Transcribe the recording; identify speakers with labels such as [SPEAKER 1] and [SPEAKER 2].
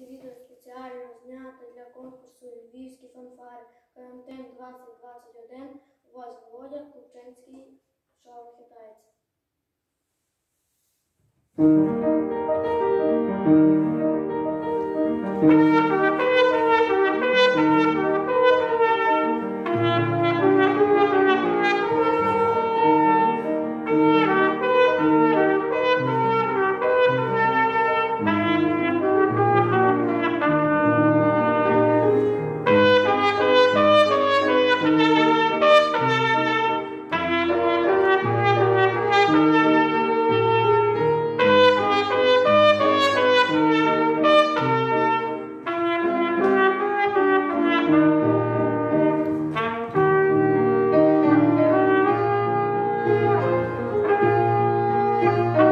[SPEAKER 1] Це відео спеціально знято для конкурсу Львівські фанфари Карантин 2021. У вас Володя Купчинський шоу хитається.
[SPEAKER 2] Thank Thank you.